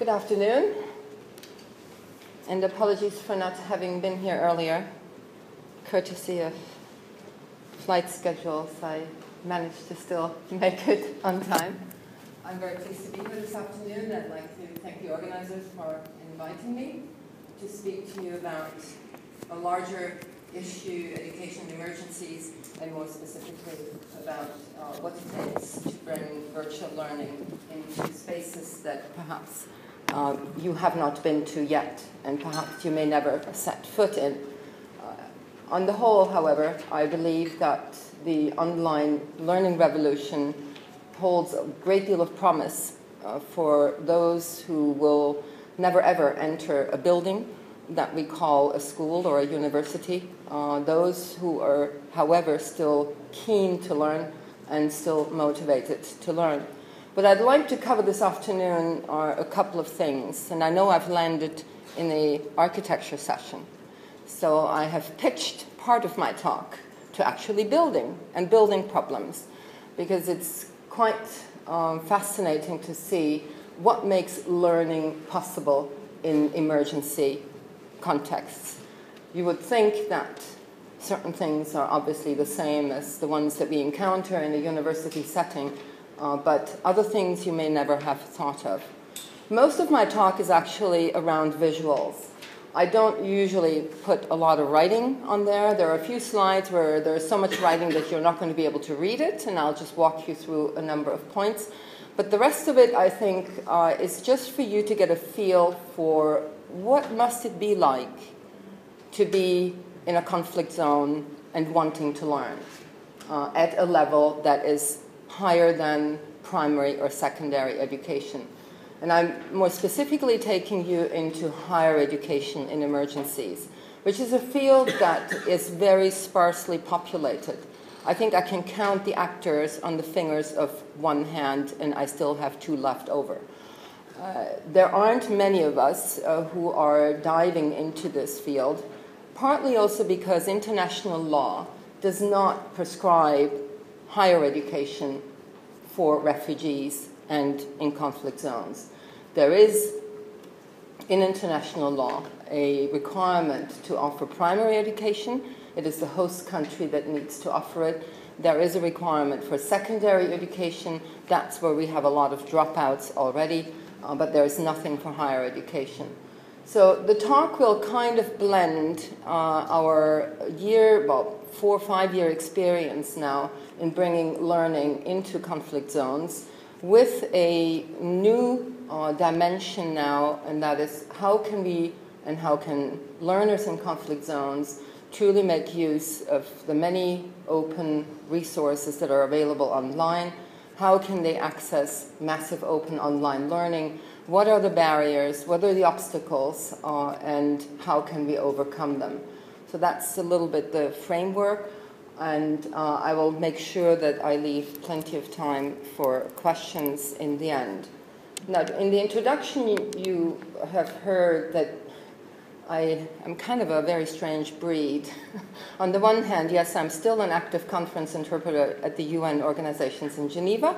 Good afternoon, and apologies for not having been here earlier. Courtesy of flight schedules, I managed to still make it on time. I'm very pleased to be here this afternoon. I'd like to thank the organizers for inviting me to speak to you about a larger issue, education emergencies, and more specifically about uh, what it takes to bring virtual learning into spaces that perhaps uh, you have not been to yet, and perhaps you may never set foot in. Uh, on the whole, however, I believe that the online learning revolution holds a great deal of promise uh, for those who will never ever enter a building that we call a school or a university. Uh, those who are, however, still keen to learn and still motivated to learn. What I'd like to cover this afternoon are a couple of things, and I know I've landed in the architecture session. So I have pitched part of my talk to actually building and building problems, because it's quite um, fascinating to see what makes learning possible in emergency contexts. You would think that certain things are obviously the same as the ones that we encounter in a university setting, uh, but other things you may never have thought of. Most of my talk is actually around visuals. I don't usually put a lot of writing on there. There are a few slides where there's so much writing that you're not going to be able to read it, and I'll just walk you through a number of points. But the rest of it, I think, uh, is just for you to get a feel for what must it be like to be in a conflict zone and wanting to learn uh, at a level that is higher than primary or secondary education. And I'm more specifically taking you into higher education in emergencies, which is a field that is very sparsely populated. I think I can count the actors on the fingers of one hand, and I still have two left over. Uh, there aren't many of us uh, who are diving into this field, partly also because international law does not prescribe higher education for refugees and in conflict zones. There is, in international law, a requirement to offer primary education it is the host country that needs to offer it. There is a requirement for secondary education. That's where we have a lot of dropouts already, uh, but there is nothing for higher education. So the talk will kind of blend uh, our year, well, four or five year experience now in bringing learning into conflict zones with a new uh, dimension now, and that is how can we and how can learners in conflict zones truly make use of the many open resources that are available online. How can they access massive open online learning? What are the barriers? What are the obstacles? Uh, and how can we overcome them? So that's a little bit the framework. And uh, I will make sure that I leave plenty of time for questions in the end. Now, in the introduction, you, have heard that I am kind of a very strange breed. On the one hand, yes, I'm still an active conference interpreter at the UN organizations in Geneva.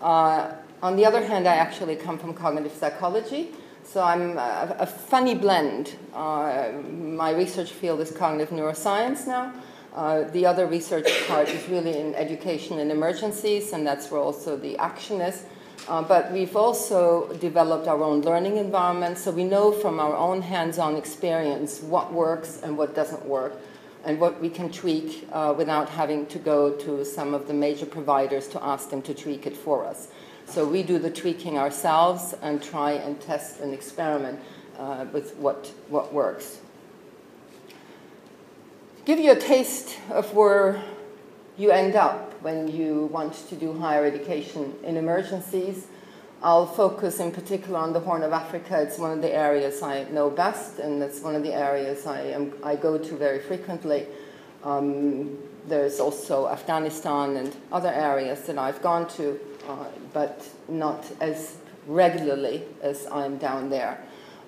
Uh, on the other hand, I actually come from cognitive psychology, so I'm a, a funny blend. Uh, my research field is cognitive neuroscience now. Uh, the other research part is really in education and emergencies, and that's where also the action is. Uh, but we've also developed our own learning environment, so we know from our own hands on experience what works and what doesn't work, and what we can tweak uh, without having to go to some of the major providers to ask them to tweak it for us. So we do the tweaking ourselves and try and test and experiment uh, with what, what works. Give you a taste of where you end up when you want to do higher education in emergencies. I'll focus in particular on the Horn of Africa. It's one of the areas I know best, and it's one of the areas I, am, I go to very frequently. Um, there's also Afghanistan and other areas that I've gone to, uh, but not as regularly as I'm down there.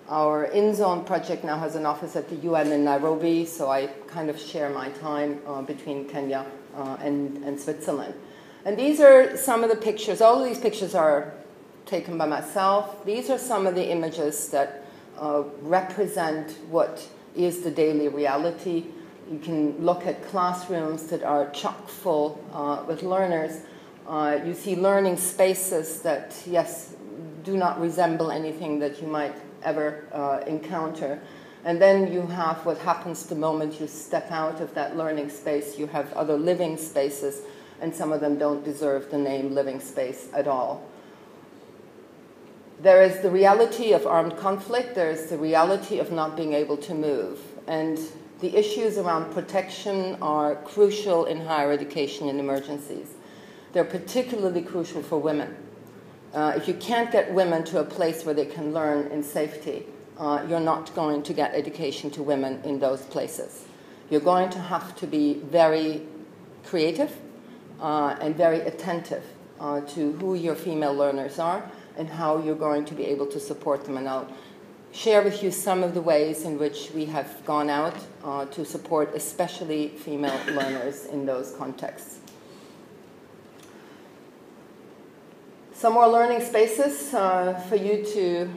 Our InZone project now has an office at the UN in Nairobi, so I kind of share my time uh, between Kenya uh, and, and Switzerland. And these are some of the pictures. All of these pictures are taken by myself. These are some of the images that uh, represent what is the daily reality. You can look at classrooms that are chock full uh, with learners. Uh, you see learning spaces that, yes, do not resemble anything that you might ever uh, encounter. And then you have what happens the moment you step out of that learning space. You have other living spaces, and some of them don't deserve the name living space at all. There is the reality of armed conflict, there is the reality of not being able to move. And the issues around protection are crucial in higher education in emergencies. They're particularly crucial for women. Uh, if you can't get women to a place where they can learn in safety, uh, you're not going to get education to women in those places. You're going to have to be very creative uh, and very attentive uh, to who your female learners are and how you're going to be able to support them. And I'll share with you some of the ways in which we have gone out uh, to support especially female learners in those contexts. Some more learning spaces uh, for you to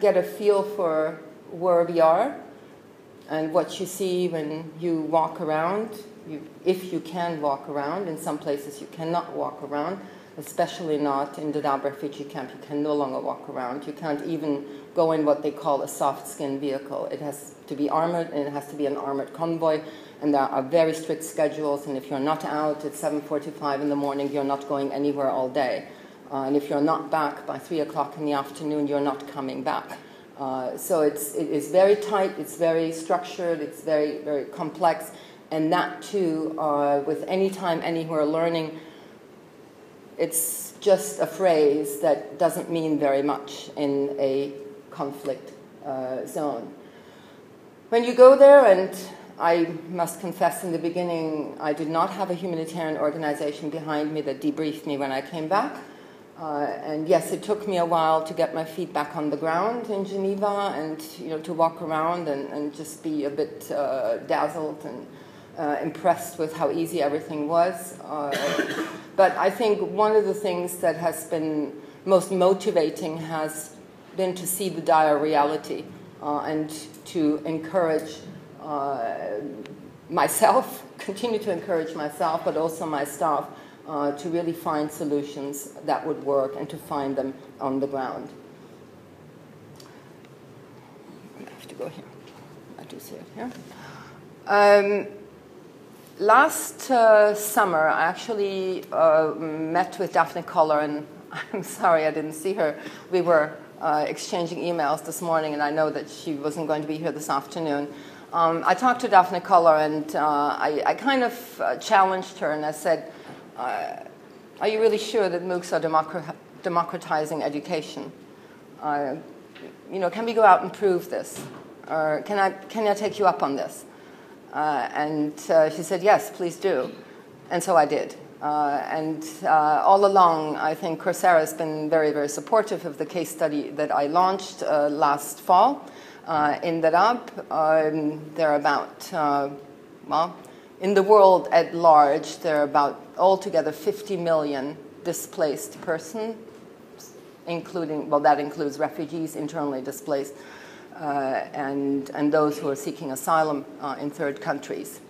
get a feel for where we are and what you see when you walk around, you, if you can walk around. In some places, you cannot walk around, especially not in the Dadaab refugee camp. You can no longer walk around. You can't even go in what they call a soft skin vehicle. It has to be armored, and it has to be an armored convoy. And there are very strict schedules. And if you're not out at 7:45 in the morning, you're not going anywhere all day. Uh, and if you're not back by 3 o'clock in the afternoon, you're not coming back. Uh, so it's, it is very tight, it's very structured, it's very, very complex. And that too, uh, with anytime, anywhere learning, it's just a phrase that doesn't mean very much in a conflict uh, zone. When you go there, and I must confess in the beginning, I did not have a humanitarian organization behind me that debriefed me when I came back. Uh, and yes, it took me a while to get my feet back on the ground in Geneva and you know to walk around and, and just be a bit uh, dazzled and uh, impressed with how easy everything was. Uh, but I think one of the things that has been most motivating has been to see the dire reality uh, and to encourage uh, myself, continue to encourage myself, but also my staff uh, to really find solutions that would work and to find them on the ground. I have to go here. I do see it here. Um, last uh, summer, I actually uh, met with Daphne Koller, and I'm sorry I didn't see her. We were uh, exchanging emails this morning, and I know that she wasn't going to be here this afternoon. Um, I talked to Daphne Koller, and uh, I, I, kind of uh, challenged her, and I said, uh, are you really sure that MOOCs are democratizing education? Uh, you know, can we go out and prove this? Or can I, can I take you up on this? Uh, and uh, she said, yes, please do. And so I did. Uh, and uh, all along, I think Coursera has been very, very supportive of the case study that I launched last fall in the Um, there are about, well, in the world at large, there are about altogether 50 million displaced persons, including, well, that includes refugees, internally displaced, uh, and, and those who are seeking asylum uh, in third countries.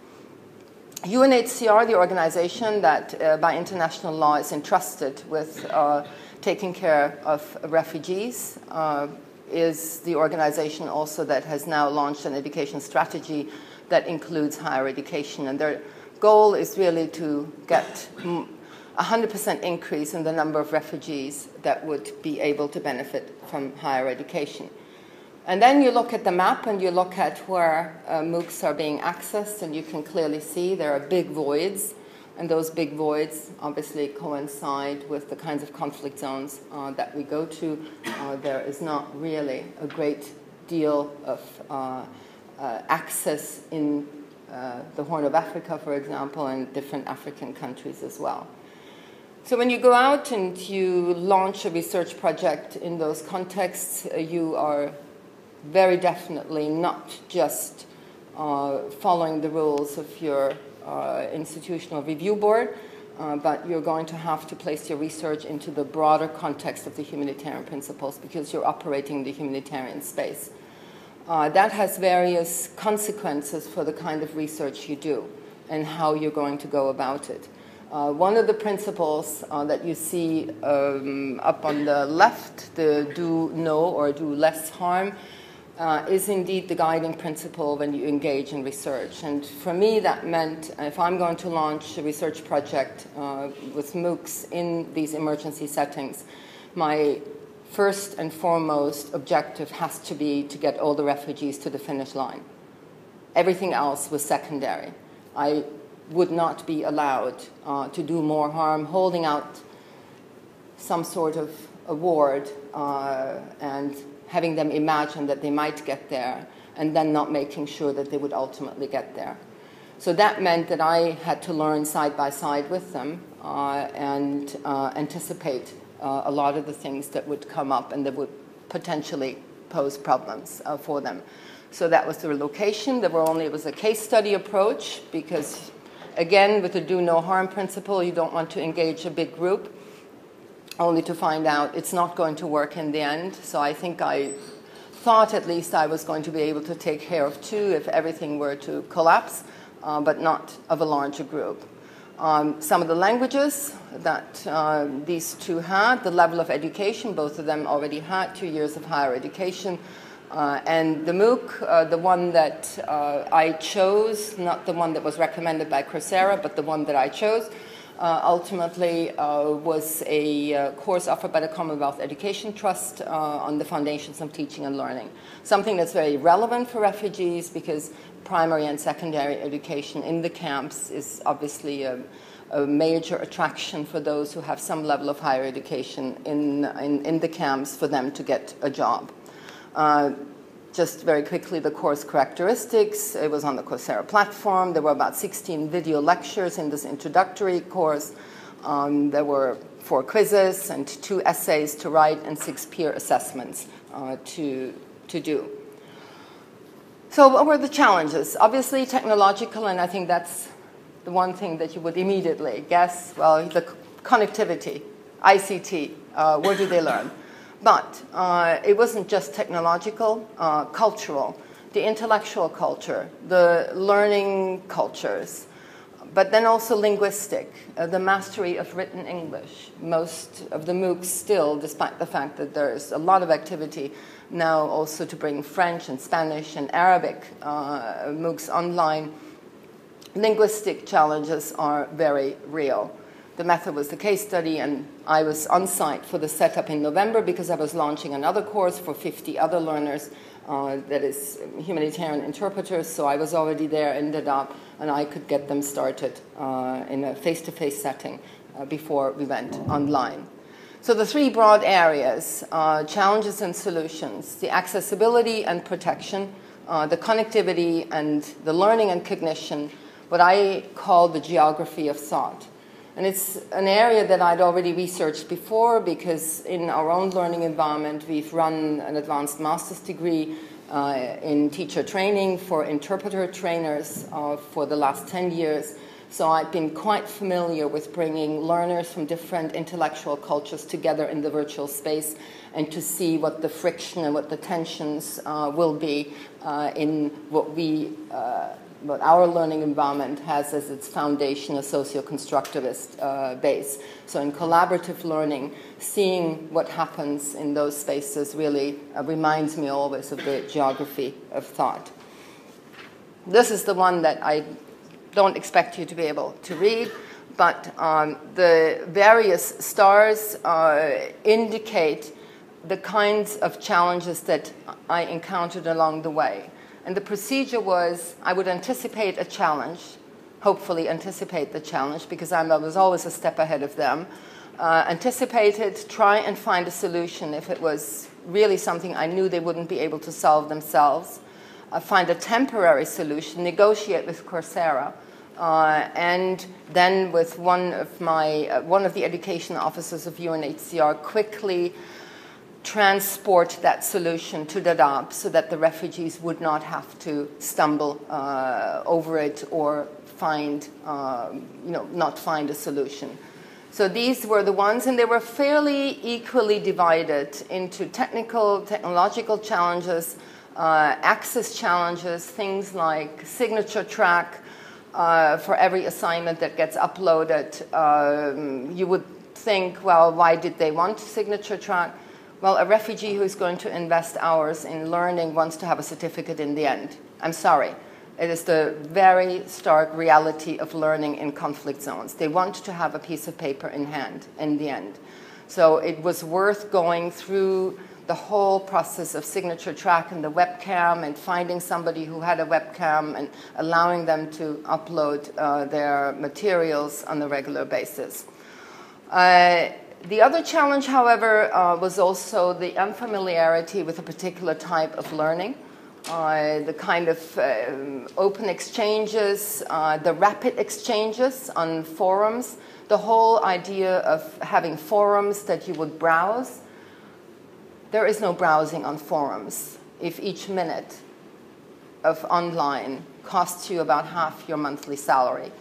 UNHCR, the organization that uh, by international law is entrusted with uh, taking care of refugees, uh, is the organization also that has now launched an education strategy that includes higher education. And their goal is really to get a 100% increase in the number of refugees that would be able to benefit from higher education. And then you look at the map and you look at where uh, MOOCs are being accessed, and you can clearly see there are big voids. And those big voids obviously coincide with the kinds of conflict zones uh, that we go to. Uh, there is not really a great deal of uh, uh, access in uh, the Horn of Africa, for example, and different African countries as well. So when you go out and you launch a research project in those contexts, uh, you are very definitely not just following the rules of your uh, institutional review board. uh, but you're going to have to place your research into the broader context of the humanitarian principles because you're operating in the humanitarian space. Uh, that has various consequences for the kind of research you do and how you're going to go about it. Uh, one of the principles uh, that you see um, up on the left, the do no or do less harm, uh, is indeed the guiding principle when you engage in research. And for me, that meant if I'm going to launch a research project uh, with MOOCs in these emergency settings, my first and foremost objective has to be to get all the refugees to the finish line. Everything else was secondary. I would not be allowed uh, to do more harm, holding out some sort of award uh, and having them imagine that they might get there and then not making sure that they would ultimately get there. So that meant that I had to learn side by side with them uh, and uh, anticipate uh, a lot of the things that would come up and that would potentially pose problems uh, for them. So that was the relocation. There were only it was a case study approach because, again, with the do no harm principle, you don't want to engage a big group only to find out it's not going to work in the end. So I think I thought at least I was going to be able to take care of two if everything were to collapse, uh, but not of a larger group. Um, some of the languages that uh, these two had, the level of education, both of them already had two years of higher education. Uh, and the MOOC, uh, the one that uh, I chose, not the one that was recommended by Coursera, but the one that I chose, ultimately uh, was a uh, course offered by the Commonwealth Education Trust on the foundations of teaching and learning. Something that's very relevant for refugees because primary and secondary education in the camps is obviously a, a major attraction for those who have some level of higher education in, in, in the camps for them to get a job. Uh, just very quickly the course characteristics. It was on the Coursera platform. There were about 16 video lectures in this introductory course. Um, there were four quizzes and two essays to write and six peer assessments uh, to, to do. So, what were the challenges? Obviously, technological, and I think that's the one thing that you would immediately guess. Well, the connectivity, ICT, uh, where do they learn? But uh, it wasn't just technological, uh, cultural, the intellectual culture, the learning cultures, but then also linguistic, uh, the mastery of written English. Most of the MOOCs still, despite the fact that there's a lot of activity now also to bring French and Spanish and Arabic uh, MOOCs online, linguistic challenges are very real the method was the case study, and I was on site for the setup in November because I was launching another course for 50 other learners uh, that is humanitarian interpreters. So I was already there, ended up, and I could get them started uh, in a face to face setting uh, before we went online. So the three broad areas uh, challenges and solutions, the accessibility and protection, uh, the connectivity and the learning and cognition, what I call the geography of thought. And it's an area that I'd already researched before because in our own learning environment, we've run an advanced master's degree uh, in teacher training for interpreter trainers uh, for the last 10 years. So I've been quite familiar with bringing learners from different intellectual cultures together in the virtual space and to see what the friction and what the tensions uh, will be uh, in what we uh, what our learning environment has as its foundation a socio-constructivist uh, base. So in collaborative learning, seeing what happens in those spaces really uh, reminds me always of the geography of thought. This is the one that I don't expect you to be able to read, but um, the various stars uh, indicate the kinds of challenges that I encountered along the way. And the procedure was I would anticipate a challenge, hopefully anticipate the challenge because I was always a step ahead of them. Uh, anticipate it, try and find a solution if it was really something I knew they wouldn't be able to solve themselves. Uh, find a temporary solution, negotiate with Coursera. Uh, and then with one of my uh, one of the education officers of UNHCR quickly transport that solution to Dadaab so that the refugees would not have to stumble uh, over it or find, uh, you know, not find a solution. So these were the ones, and they were fairly equally divided into technical, technological challenges, uh, access challenges, things like signature track uh, for every assignment that gets uploaded. Um, you would think, well, why did they want signature track? Well, a refugee who is going to invest hours in learning wants to have a certificate in the end. I'm sorry. It is the very stark reality of learning in conflict zones. They want to have a piece of paper in hand in the end. So it was worth going through the whole process of signature track and the webcam and finding somebody who had a webcam and allowing them to upload uh, their materials on a regular basis. Uh, the other challenge, however, uh, was also the unfamiliarity with a particular type of learning. Uh, the kind of um, open exchanges, uh, the rapid exchanges on forums, the whole idea of having forums that you would browse. There is no browsing on forums if each minute of online costs you about half your monthly salary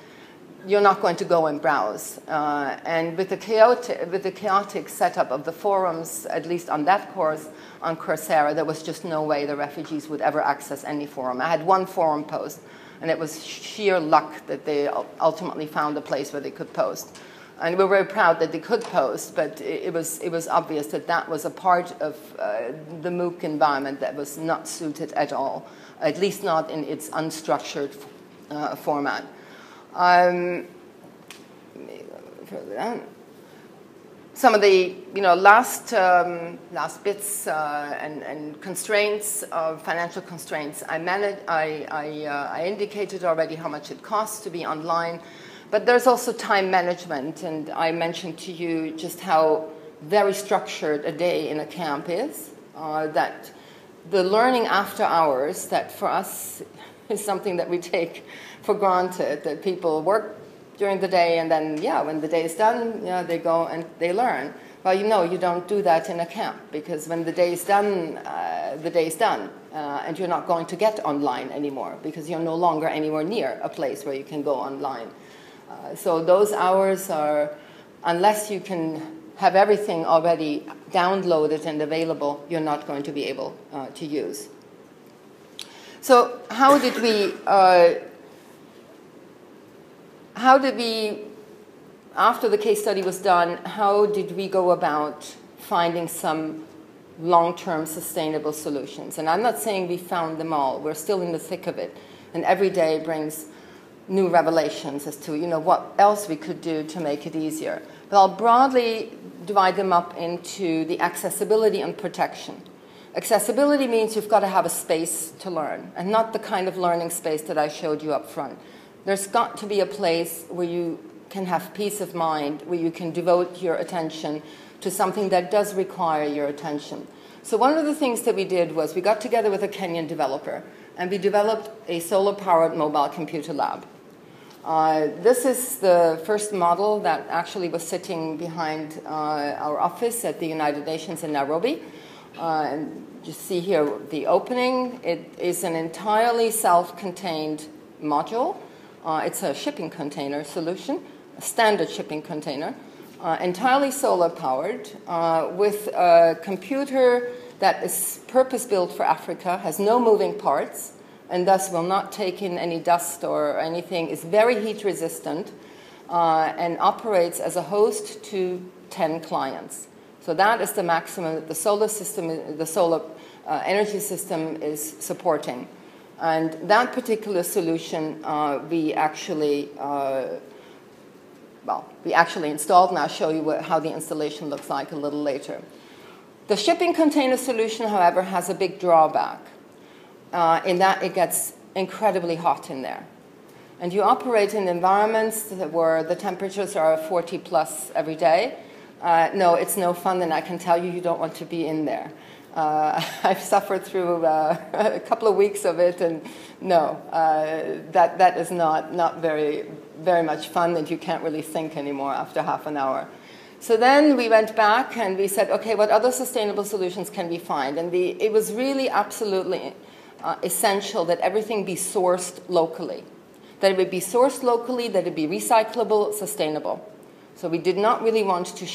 you're not going to go and browse. Uh, and with the, chaotic, with the chaotic setup of the forums, at least on that course on Coursera, there was just no way the refugees would ever access any forum. I had one forum post, and it was sheer luck that they ultimately found a place where they could post. And we were very proud that they could post, but it, was, it was obvious that that was a part of uh, the MOOC environment that was not suited at all, at least not in its unstructured uh, format. Um, some of the you know last um, last bits uh, and, and, constraints financial constraints. I. I I, uh, I, indicated already how much it costs to be online, but there's also time management, and I mentioned to you just how very structured a day in a camp is. Uh, that the learning after hours that for us is something that we take for granted that people work during the day and then, yeah, when the day is done, yeah, they go and they learn. Well, you know, you don't do that in a camp because when the day is done, uh, the day is done, uh, and you're not going to get online anymore because you're no longer anywhere near a place where you can go online. Uh, so those hours are, unless you can have everything already downloaded and available, you're not going to be able uh, to use. So how did we uh, how did we, after the case study was done, how did we go about finding some long term sustainable solutions? And I'm not saying we found them all, we're still in the thick of it. And every day brings new revelations as to you know what else we could do to make it easier. But I'll broadly divide them up into the accessibility and protection. Accessibility means you've got to have a space to learn, and not the kind of learning space that I showed you up front. There's got to be a place where you can have peace of mind, where you can devote your attention to something that does require your attention. So, one of the things that we did was we got together with a Kenyan developer and we developed a solar powered mobile computer lab. Uh, this is the first model that actually was sitting behind uh, our office at the United Nations in Nairobi. Uh, and you see here the opening. It is an entirely self contained module uh, it's a shipping container solution, a standard shipping container, uh, entirely solar powered, uh, with a computer that is purpose built for Africa, has no moving parts, and thus will not take in any dust or anything, is very heat resistant, uh, and operates as a host to 10 clients. So that is the maximum that the solar system, the solar uh, energy system is supporting. And that particular solution, uh, we actually, uh, well, we actually installed, and I'll show you what, how the installation looks like a little later. The shipping container solution, however, has a big drawback uh, in that it gets incredibly hot in there. And you operate in environments where the temperatures are 40 plus every day. Uh, no, it's no fun, and I can tell you, you don't want to be in there. Uh, I've suffered through uh, a couple of weeks of it, and no, uh, that, that is not, not very, very much fun, and you can't really think anymore after half an hour. So then we went back and we said, okay, what other sustainable solutions can we find? And the, it was really absolutely uh, essential that everything be sourced locally. that it would be sourced locally, that it be recyclable, sustainable. So we did not really want to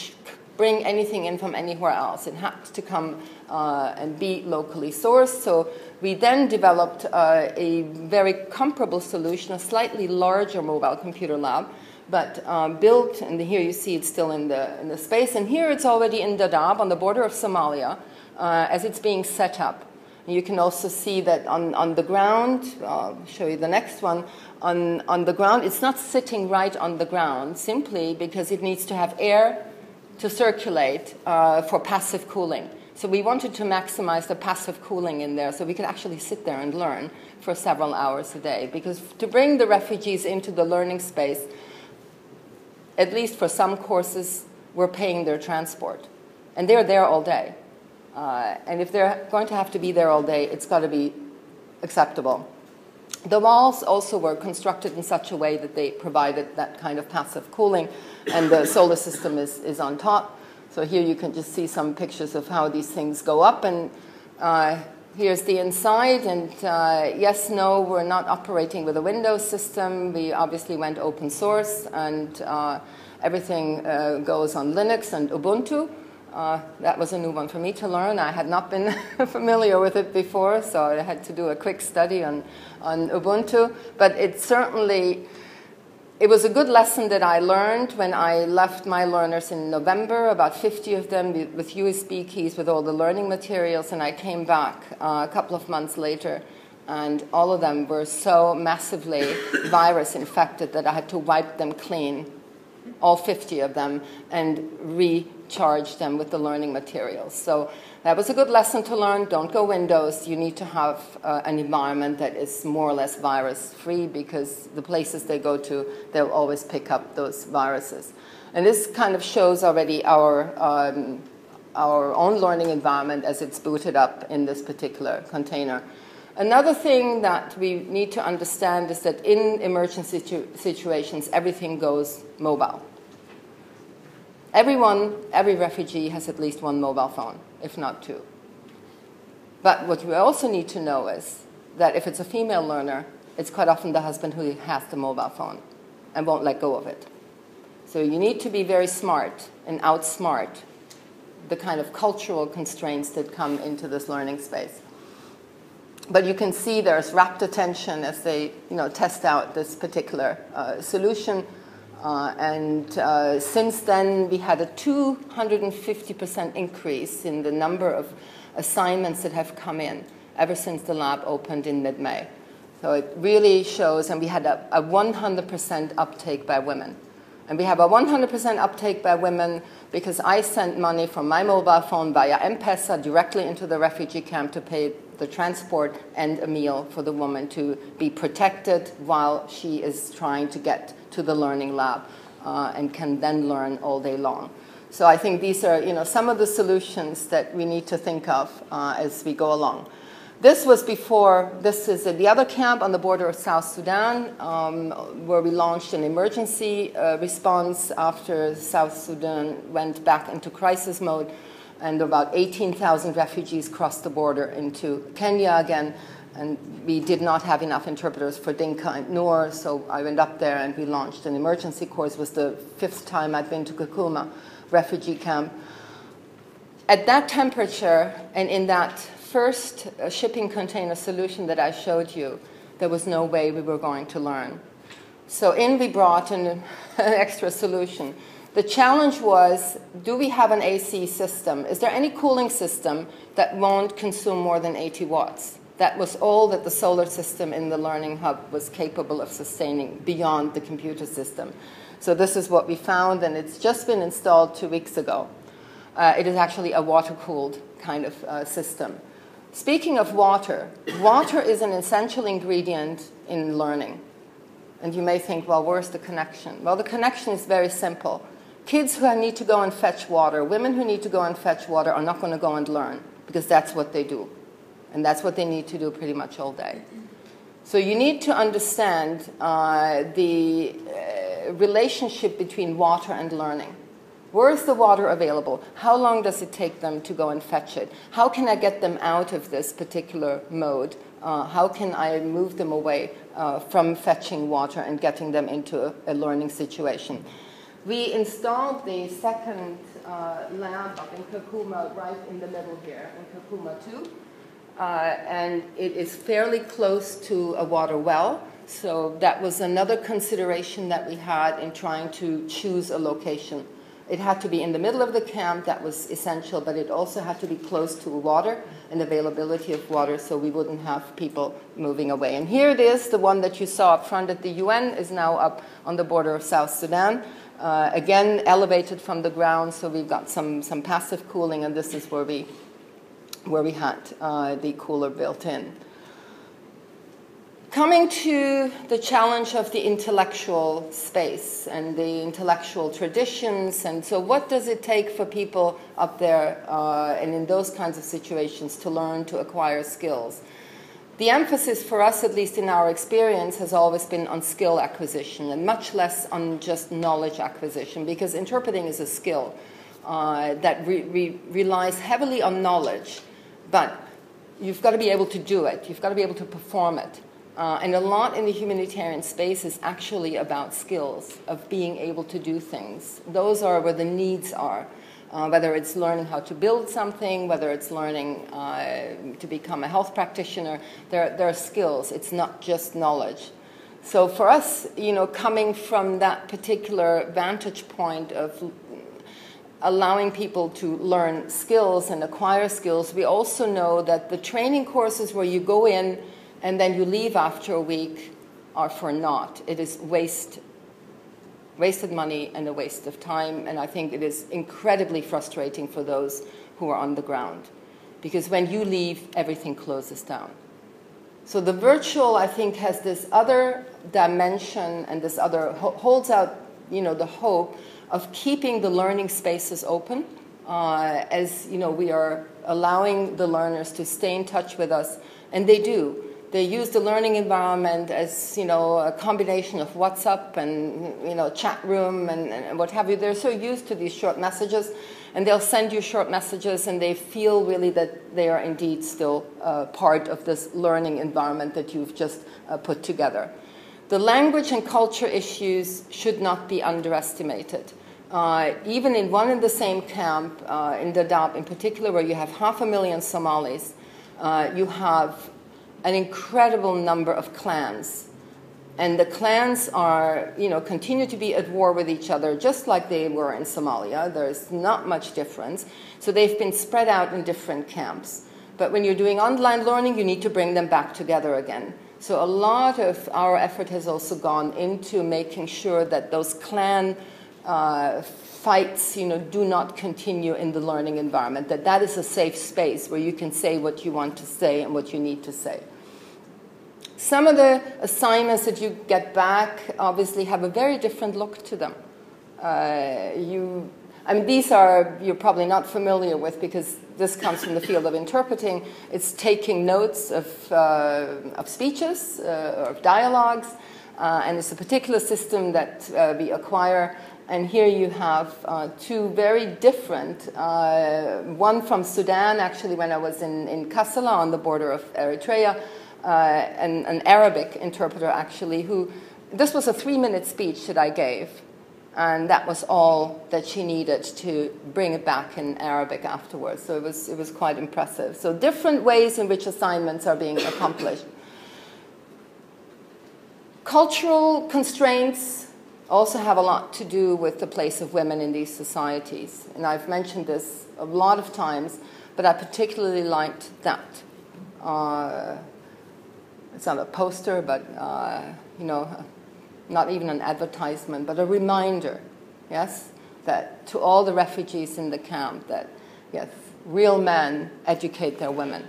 bring anything in from anywhere else. It had to come uh, and be locally sourced. So we then developed uh, a very comparable solution, a slightly larger mobile computer lab, but um, built, and here you see it's still in the, in the space, and here it's already in Dadaab on the border of Somalia uh, as it's being set up. You can also see that on, on the ground, I'll show you the next one, on, on the ground, it's not sitting right on the ground simply because it needs to have air to circulate uh, for passive cooling. So we wanted to maximize the passive cooling in there so we could actually sit there and learn for several hours a day. Because to bring the refugees into the learning space, at least for some courses, we're paying their transport. And they're there all day. Uh, and if they're going to have to be there all day, it's got to be acceptable. The walls also were constructed in such a way that they provided that kind of passive cooling, and the solar system is, is on top. So here you can just see some pictures of how these things go up, and uh, here's the inside. And uh, yes, no, we're not operating with a Windows system. We obviously went open source, and uh, everything uh, goes on Linux and Ubuntu. Uh, that was a new one for me to learn. I had not been familiar with it before, so I had to do a quick study on, on Ubuntu. But it certainly, it was a good lesson that I learned when I left my learners in November, about 50 of them with USB keys with all the learning materials, and I came back uh, a couple of months later and all of them were so massively virus infected that I had to wipe them clean, all 50 of them, and re charge them with the learning materials. So that was a good lesson to learn. Don't go Windows. You need to have uh, an environment that is more or less virus free because the places they go to, they'll always pick up those viruses. And this kind of shows already our, um, our own learning environment as it's booted up in this particular container. Another thing that we need to understand is that in emergency situ- situations, everything goes mobile. Everyone, every refugee has at least one mobile phone, if not two. But what we also need to know is that if it's a female learner, it's quite often the husband who has the mobile phone and won't let go of it. So you need to be very smart and outsmart the kind of cultural constraints that come into this learning space. But you can see there's rapt attention as they you know, test out this particular uh, solution. Uh, and uh, since then, we had a 250% increase in the number of assignments that have come in ever since the lab opened in mid May. So it really shows, and we had a, a 100% uptake by women. And we have a 100% uptake by women because I sent money from my mobile phone via M Pesa directly into the refugee camp to pay the transport and a meal for the woman to be protected while she is trying to get to the learning lab uh, and can then learn all day long. So I think these are you know, some of the solutions that we need to think of uh, as we go along. This was before, this is the other camp on the border of South Sudan, um, where we launched an emergency uh, response after South Sudan went back into crisis mode, and about 18,000 refugees crossed the border into Kenya again and we did not have enough interpreters for Dinka and Nuer, so I went up there and we launched an emergency course. It was the fifth time I'd been to Kakuma refugee camp. At that temperature and in that first uh, shipping container solution that I showed you, there was no way we were going to learn. So in we brought an, an extra solution. The challenge was, do we have an AC system? Is there any cooling system that won't consume more than 80 watts? That was all that the solar system in the Learning Hub was capable of sustaining beyond the computer system. So this is what we found, and it's just been installed two weeks ago. Uh, it is actually a water-cooled kind of uh, system. Speaking of water, water is an essential ingredient in learning. And you may think, well, where's the connection? Well, the connection is very simple. Kids who need to go and fetch water, women who need to go and fetch water, are not going to go and learn because that's what they do. And that's what they need to do pretty much all day. So you need to understand uh, the uh, relationship between water and learning. Where is the water available? How long does it take them to go and fetch it? How can I get them out of this particular mode Uh, how can I move them away uh, from fetching water and getting them into a, learning situation? We installed the second uh, lab up in Kakuma right in the middle here, in Kakuma 2. Uh, and it is fairly close to a water well. So that was another consideration that we had in trying to choose a location. It had to be in the middle of the camp, that was essential, but it also had to be close to water and availability of water so we wouldn't have people moving away. And here it is, the one that you saw up front at the UN is now up on the border of South Sudan. Uh, again, elevated from the ground, so we've got some, some passive cooling, and this is where we, where we had uh, the cooler built in. Coming to the challenge of the intellectual space and the intellectual traditions, and so what does it take for people up there uh, and in those kinds of situations to learn to acquire skills? The emphasis for us, at least in our experience, has always been on skill acquisition and much less on just knowledge acquisition because interpreting is a skill uh, that re- re- relies heavily on knowledge, but you've got to be able to do it, you've got to be able to perform it. Uh, and a lot in the humanitarian space is actually about skills of being able to do things. Those are where the needs are uh, whether it's learning how to build something, whether it's learning uh, to become a health practitioner. There, there are skills, it's not just knowledge. So for us, you know, coming from that particular vantage point of allowing people to learn skills and acquire skills, we also know that the training courses where you go in and then you leave after a week are for naught. It is waste wasted money and a waste of time. And I think it is incredibly frustrating for those who are on the ground. Because when you leave, everything closes down. So the virtual, I think, has this other dimension and this other holds out, you know, the hope of keeping the learning spaces open. Uh, as you know, we are allowing the learners to stay in touch with us, and they do. They use the learning environment as you know a combination of WhatsApp and you know chat room and, and what have you. They're so used to these short messages, and they'll send you short messages, and they feel really that they are indeed still uh, part of this learning environment that you've just uh, put together. The language and culture issues should not be underestimated. Uh, even in one and the same camp, uh, in Dadaab in particular, where you have half a million Somalis, uh, you have an incredible number of clans. And the clans are, you know, continue to be at war with each other, just like they were in Somalia. There's not much difference. So they've been spread out in different camps. But when you're doing online learning, you need to bring them back together again. So a lot of our effort has also gone into making sure that those clan uh, fights, you know, do not continue in the learning environment. That that is a safe space where you can say what you want to say and what you need to say. Some of the assignments that you get back obviously have a very different look to them. Uh, you, I mean, these are you're probably not familiar with because this comes from the field of interpreting. It's taking notes of, uh, of speeches uh, or of dialogues, uh, and it's a particular system that uh, we acquire. And here you have uh, two very different, one from Sudan, actually, when I was in, in Kassala on the border of Eritrea, uh, an, an Arabic interpreter actually, who this was a three minute speech that I gave. And that was all that she needed to bring it back in Arabic afterwards. So it was, it was quite impressive. So, different ways in which assignments are being accomplished. Cultural constraints also have a lot to do with the place of women in these societies. And I've mentioned this a lot of times, but I particularly liked that. Uh, it's not a poster, but uh, you know, not even an advertisement, but a reminder, yes, that to all the refugees in the camp that yes, real men educate their women,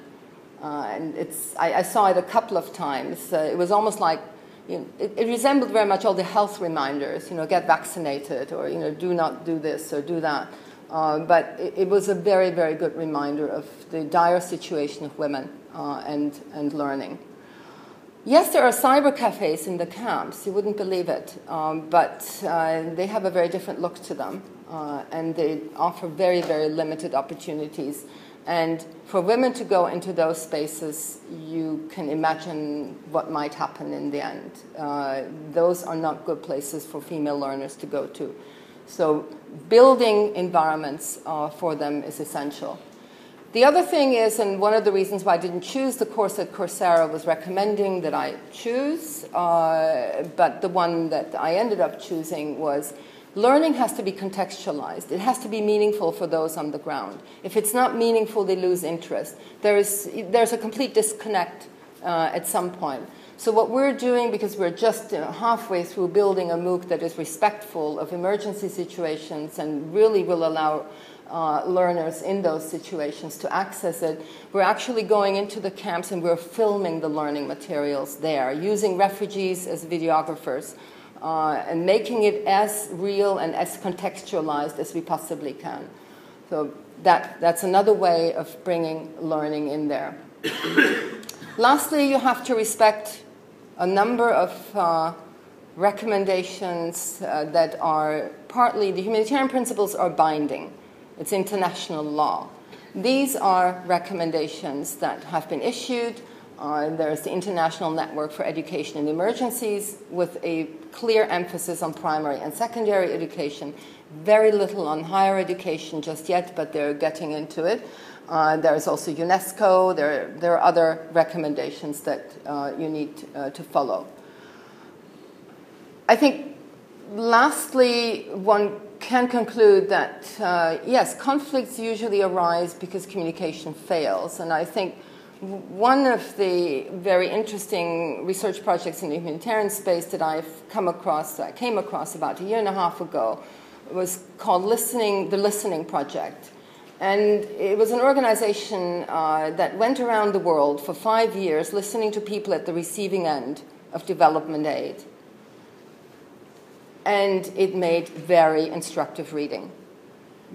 uh, and it's I, I, saw it a couple of times. Uh, it was almost like you know, it, it, resembled very much all the health reminders, you know, get vaccinated or you know, do not do this or do that. Uh, but it, it, was a very, very good reminder of the dire situation of women uh, and, and learning. Yes, there are cyber cafes in the camps. You wouldn't believe it. Um, but uh, they have a very different look to them. Uh, and they offer very, very limited opportunities And for women to go into those spaces, you can imagine what might happen in the end. Uh, those are not good places for female learners to go to. So, building environments uh, for them is essential. The other thing is, and one of the reasons why I didn't choose the course that Coursera was recommending that I choose, uh, but the one that I ended up choosing was learning has to be contextualized. It has to be meaningful for those on the ground. If it's not meaningful, they lose interest. There is, there's a complete disconnect uh, at some point. So what we're doing, because we're just you know, halfway through building a MOOC that is respectful of emergency situations and really will allow uh, learners in those situations to access it, we're actually going into the camps and we're filming the learning materials there, using refugees as videographers uh, and making it as real and as contextualized as we possibly can. So that, that's another way of bringing learning in there. Lastly, you have to respect a number of uh, recommendations uh, that are partly, the humanitarian principles are binding. It's international law. These are recommendations that have been issued uh, there's the International Network for Education in Emergencies with a clear emphasis on primary and secondary education. Very little on higher education just yet, but they're getting into it. Uh, there's also UNESCO. There, there are other recommendations that uh, you need uh, to follow. I think, lastly, one can conclude that uh, yes, conflicts usually arise because communication fails, and I think one of the very interesting research projects in the humanitarian space that I've come across, I came across about a year and a half ago, was called Listening, the Listening Project. And it was an organization uh, that went around the world for five years listening to people at the receiving end of development aid. And it made very instructive reading.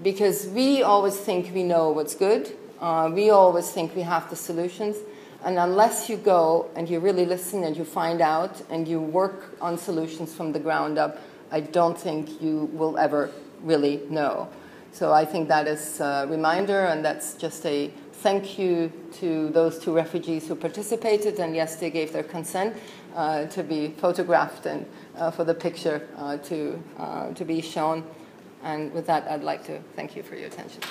Because we always think we know what's good, uh, we always think we have the solutions. And unless you go and you really listen and you find out and you work on solutions from the ground up, I don't think you will ever really know. So I think that is a reminder, and that's just a thank you to those two refugees who participated. And yes, they gave their consent uh, to be photographed and uh, for the picture uh, to, uh, to be shown. And with that, I'd like to thank you for your attention.